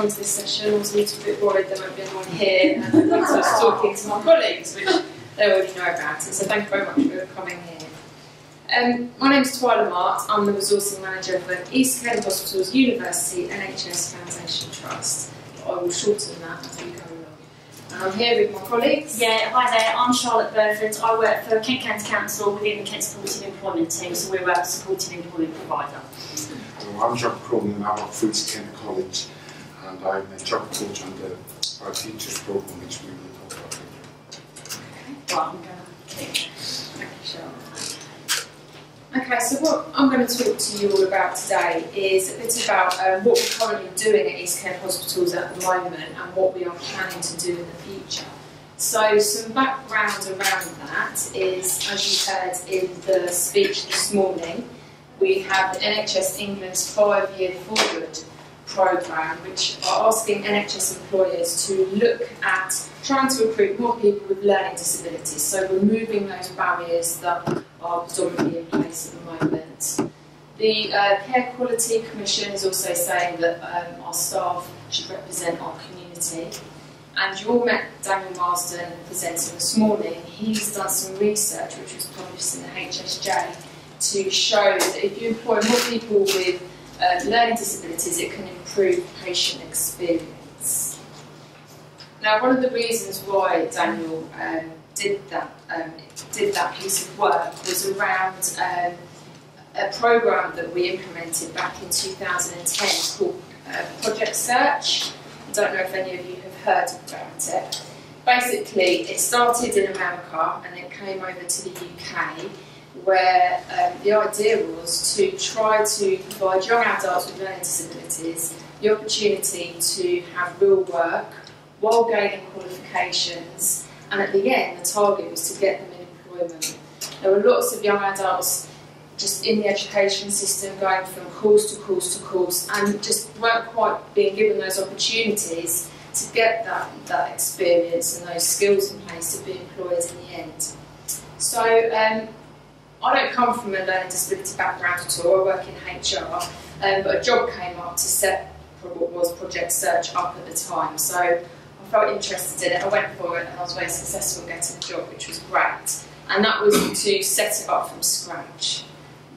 come to this session. I was a little bit worried there won't be anyone here, and I was talking to my colleagues, which they already know about it. So thank you very much for coming here. Um, my name is Twyla Mart. I'm the resourcing manager for East Kent Hospitals University NHS Foundation Trust. I will shorten that as we go along. And I'm here with my colleagues. Yeah, hi there. I'm Charlotte Burford. I work for Kent County Council within the Kent Supported Employment Team, so we're a supported employment provider. I'm John Cronin and I work for East Kent College and I'm a job coach on the our teachers program which we will talk about later. Okay, so what I'm going to talk to you all about today is a bit about um, what we're currently doing at East Kent Hospitals at the moment and what we are planning to do in the future. So some background around that is, as you heard in the speech this morning, we have the NHS England's five-year forward programme, which are asking NHS employers to look at trying to recruit more people with learning disabilities, so removing those barriers that are predominantly in place at the moment. The uh, Care Quality Commission is also saying that um, our staff should represent our community. And you all met Daniel Marsden presenting this morning. He's done some research which was published in the HSJ to show that if you employ more people with uh, learning disabilities, it can improve patient experience. Now, one of the reasons why Daniel um, did that um, did that piece of work was around um, a program that we implemented back in 2010 called uh, Project Search. I don't know if any of you have heard about it. Basically, it started in America and it came over to the UK where um, the idea was to try to provide young adults with learning disabilities the opportunity to have real work while gaining qualifications and at the end the target was to get them in employment. There were lots of young adults just in the education system going from course to course to course and just weren't quite being given those opportunities to get that, that experience and those skills in place to be employed in the end. So um, I don't come from a learning disability background at all, I work in HR, um, but a job came up to set what was Project Search up at the time. So I felt interested in it, I went for it and I was very successful in getting the job, which was great. And that was to set it up from scratch.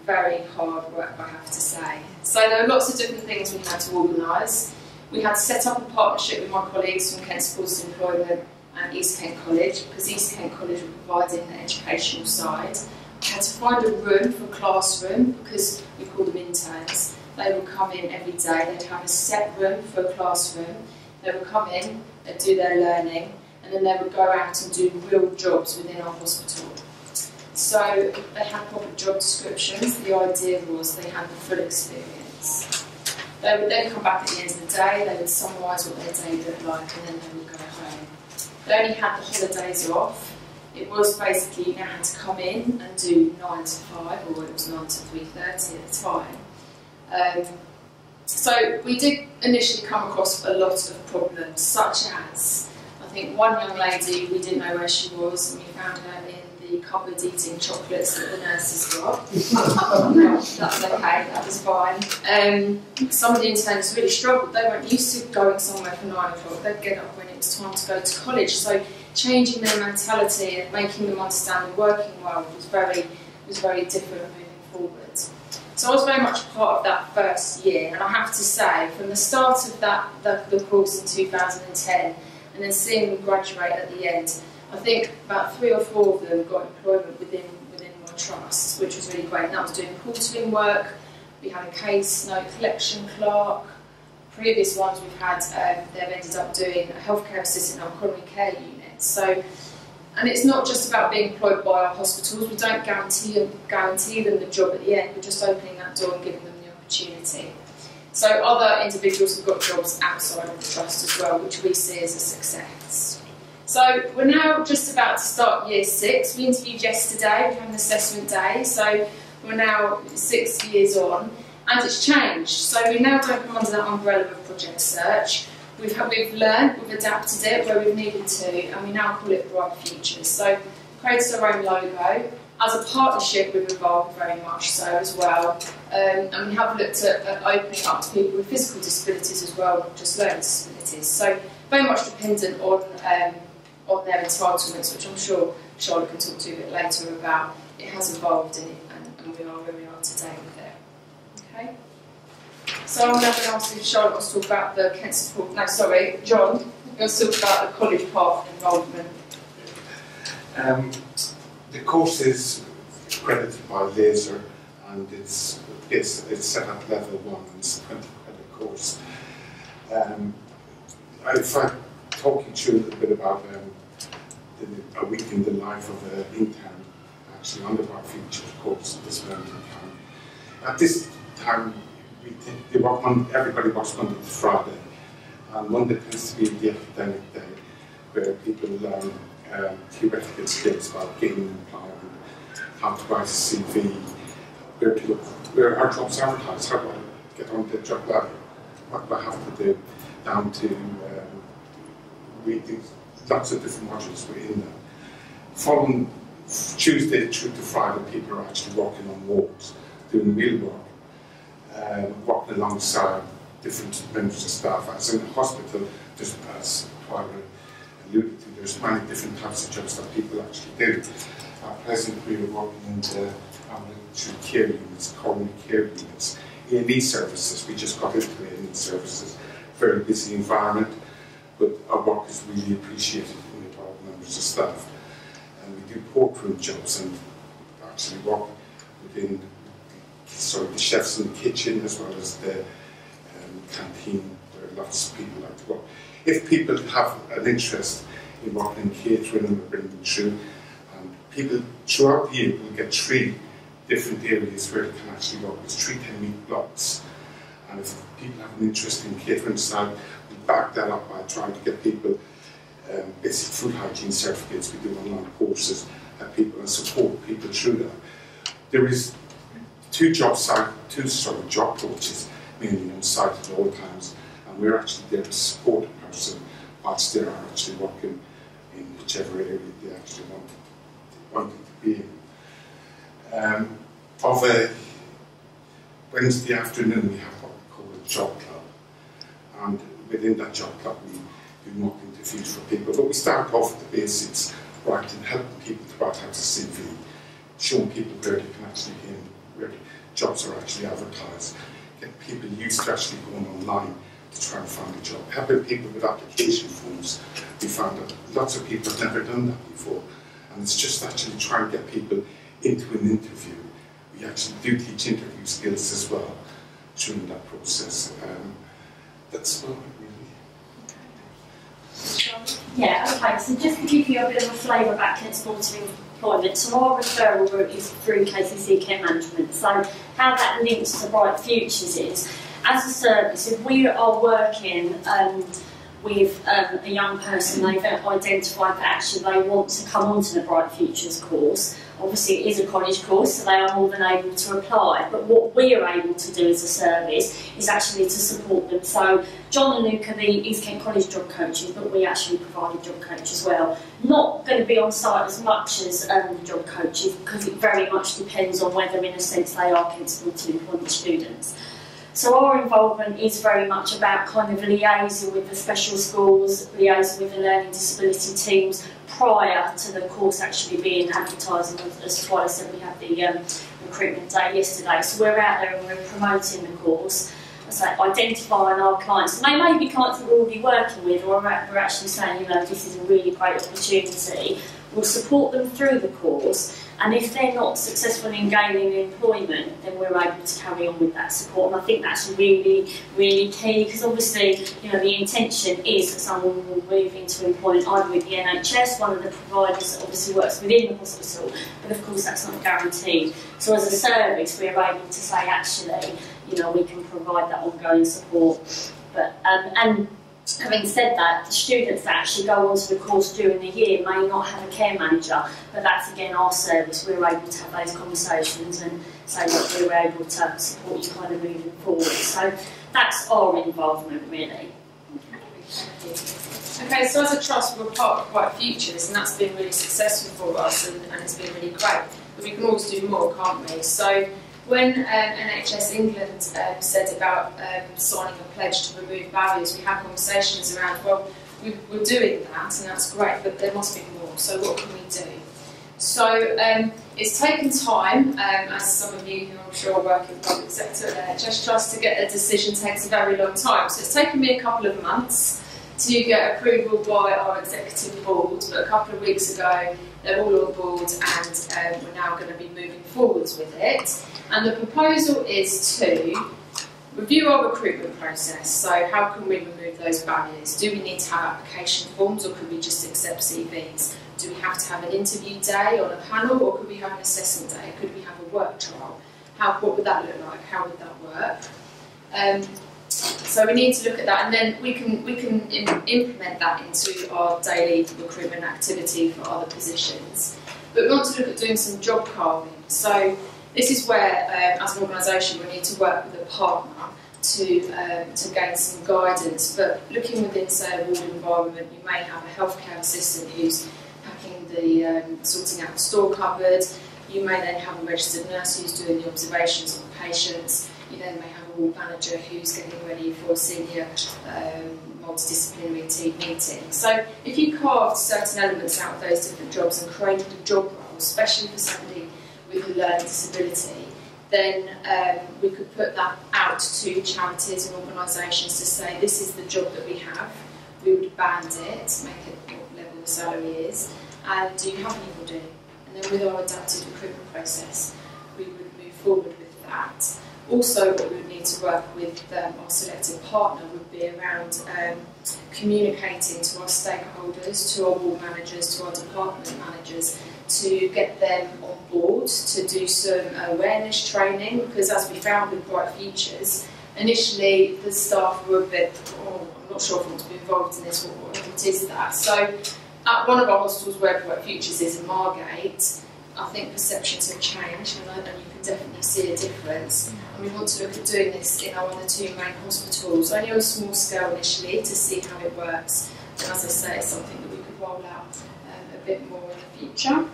Very hard work, I have to say. So there were lots of different things we had to organise. We had to set up a partnership with my colleagues from Kent Supported Employment and East Kent College, because East Kent College were providing the educational side had to find a room for classroom because we call them interns. They would come in every day, they'd have a set room for a classroom. They would come in, they'd do their learning, and then they would go out and do real jobs within our hospital. So they had proper job descriptions. The idea was they had the full experience. They would then come back at the end of the day, they would summarise what their day looked like, and then they would go home. They only had the holidays off, it was basically you now had to come in and do 9 to 5, or it was 9 to 3.30 at the time. Um, so we did initially come across a lot of problems, such as, I think one young lady, we didn't know where she was, and we found her in the cupboard eating chocolates that the nurses got. That's okay, that was fine. Um, some of the interns really struggled, they weren't used to going somewhere for 9 o'clock, they'd get up when it was time to go to college. So changing their mentality and making them understand the working world was very was very different moving forward. So I was very much part of that first year, and I have to say, from the start of that the, the course in 2010, and then seeing them graduate at the end, I think about three or four of them got employment within within my trust, which was really great. And that was doing portering work. We had a case note collection clerk. Previous ones we've had, um, they've ended up doing a healthcare assistant on coronary care unit so, and it's not just about being employed by our hospitals. We don't guarantee them, guarantee them the job at the end. We're just opening that door and giving them the opportunity. So other individuals have got jobs outside of the trust as well, which we see as a success. So we're now just about to start year six. We interviewed yesterday, we had an assessment day, so we're now six years on, and it's changed. So we now don't come under that umbrella of Project Search. We've, we've learned, we've adapted it where we've needed to, and we now call it Bright Futures. So created our own logo, As a partnership, we've evolved very much so as well. Um, and we have looked at, at opening up to people with physical disabilities as well, just learning disabilities. So very much dependent on um, on their entitlements, which I'm sure Charlotte can talk to you a bit later about. It has evolved it, and, and we are where we are today with it. Okay. So I'm now going to ask if Charlotte wants to talk about the Kent support. No, sorry, John. To talk about the college path involvement. Um, the course is accredited by LASER and it's, it's, it's set at level one and it's a 20 credit course. Um, if I talk you through a little bit about um, the, a week in the life of an intern actually the Bright Futures course at this moment in time. At this time, we work on, everybody works Monday to Friday. And Monday tends to be the academic day where people learn um, theoretical skills about gaining employment, how to write a CV, where to look, where our jobs how do I get on the job ladder, what do I have to do, down to um, lots of different modules within that. From Tuesday through to Friday, people are actually working on wards, doing real work, um, working alongside different members of staff. As in the hospital, just as Twyla alluded to, there's many different types of jobs that people actually do. At present, we are working in the ambulatory care units, coronary care units, A&E services. We just got into A&E services, very busy environment, but our work is really appreciated in the our members of staff. And we do courtroom jobs and actually work within of the chefs in the kitchen as well as the um, canteen are lots of people like to work. If people have an interest in working in catering and bringing them through, um, people throughout the year will get three different areas where they can actually work. There's three 10-week blocks. And if people have an interest in catering side, we back that up by trying to get people um, basic food hygiene certificates. We do online courses and people and support people through that. There is two job site, two sort of job coaches mainly on site at all times, and we're actually there to support a person whilst they are actually working in whichever area they actually want, wanting to be in. Um, of a Wednesday afternoon, we have what we call a job club, and within that job club, we do mock interviews for people. But we start off with the basics, writing, helping people to write out a CV, showing people where they can actually get in, where jobs are actually advertised, get people used to actually going online to try and find a job, helping people with application forms. We found that lots of people have never done that before, and it's just actually trying to get people into an interview. We actually do teach interview skills as well during that process. Um, that's what Yeah, okay, so just to give you a bit of a flavour about Kent Supported Employment, so our referral route is through KCC Care Management. So how that links to Bright Futures is, as a service, if we are working um, with um, a young person, they've identified that actually they want to come onto the Bright Futures course, Obviously, it is a college course, so they are more than able to apply. But what we are able to do as a service is actually to support them. So, John and Luke are the East Kent College job coaches, but we actually provide a job coach as well. Not going to be on site as much as um, the job coaches because it very much depends on whether, in a sense, they are Kent Supported Employment students. So our involvement is very much about kind of liaising with the special schools, liaising with the learning disability teams prior to the course actually being advertised. As Twyla said, we had the um, recruitment day yesterday. So we're out there and we're promoting the course. So identifying our clients. And they may be clients that we're already working with or we're actually saying, you know, this is a really great opportunity. We'll support them through the course and if they're not successful in gaining employment, then we're able to carry on with that support. And I think that's really, really key because obviously, you know, the intention is that someone will move into employment either with the NHS, one of the providers that obviously works within the hospital, but of course that's not guaranteed. So as a service, we're able to say actually, you know, we can provide that ongoing support. But um, and Having said that, the students that actually go onto the course during the year may not have a care manager, but that's again our service. We're able to have those conversations and say that we're able to support you kind of moving forward. So that's our involvement really. Okay, so as a trust, we're part of Bright Futures, and that's been really successful for us, and, and it's been really great. But we can always do more, can't we? So when um, NHS England um, said about um, signing a pledge to remove barriers, we had conversations around, well, we, we're doing that and that's great, but there must be more. So what can we do? So um, it's taken time, um, as some of you who I'm sure work in the public sector at NHS Trust, to get a decision takes a very long time. So it's taken me a couple of months to get approval by our executive board, but a couple of weeks ago they're all on board and um, we're now going to be moving forwards with it. And the proposal is to review our recruitment process. So how can we remove those barriers? Do we need to have application forms or could we just accept CVs? Do we have to have an interview day on a panel or could we have an assessment day? Could we have a work trial? How, what would that look like? How would that work? Um, so we need to look at that, and then we can we can implement that into our daily recruitment activity for other positions. But we want to look at doing some job carving. So this is where, um, as an organisation, we need to work with a partner to um, to gain some guidance. But looking within, say, a ward environment, you may have a healthcare assistant who's packing the um, sorting out the store cupboard. You may then have a registered nurse who's doing the observations on patients. You then may have a ward manager who's getting ready for a senior um, multidisciplinary team meeting. So if you carved certain elements out of those different jobs and created a job role, especially for somebody with a learning disability, then um, we could put that out to charities and organisations to say this is the job that we have. We would band it, make it what level the salary is, and do you have anybody? And then with our adapted recruitment process, we would move forward with that. Also, what we would need to work with um, our selected partner would be around um, communicating to our stakeholders, to our ward managers, to our department managers, to get them on board to do some awareness training because as we found with Bright Futures, initially the staff were a bit, oh, I'm not sure if I want to be involved in this, what, what is that? So at one of our hospitals where Bright Futures is in Margate, I think perceptions have changed and, I, and you can definitely see a difference we want to look at doing this in our other two main hospitals, only on a small scale initially to see how it works. And as I say, it's something that we could roll out um, a bit more in the future.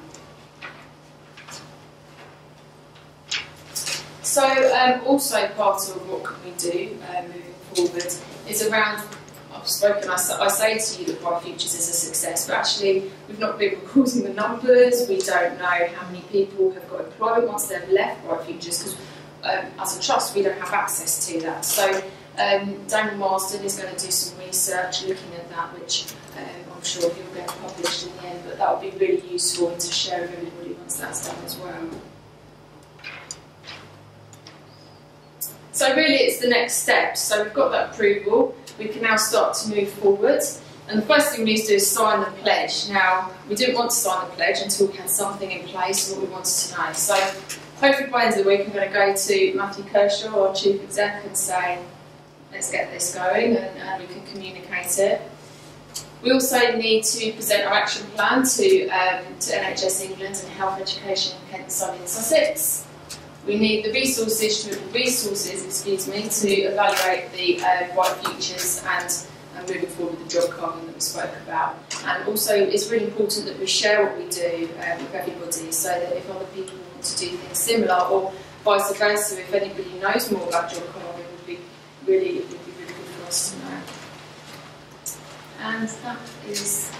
So um, also part of what can we do uh, moving forward is around I've spoken, I, I say to you that Bright Futures is a success, but actually we've not been recording the numbers, we don't know how many people have got employment once they've left Bright Futures, because um, as a trust, we don't have access to that. So um, Daniel Marsden is going to do some research looking at that, which um, I'm sure he'll get published in the end, but that would be really useful to share with everybody once that's done as well. So really it's the next step. So we've got that approval, we can now start to move forward. And the first thing we need to do is sign the pledge. Now, we didn't want to sign the pledge until we had something in place what we wanted to know. So hopefully by the end of the week I'm going to go to Matthew Kershaw, our Chief Exec, and say, let's get this going and, and we can communicate it. We also need to present our action plan to, um, to NHS England and Health Education in Kent, Sussex. We need the resources, resources excuse me, to evaluate the uh, Futures and moving forward with the job carving that we spoke about. And also it's really important that we share what we do um, with everybody so that if other people want to do things similar, or vice versa. If anybody knows more about job carving, it would be really, it would be really good for us to know. And that is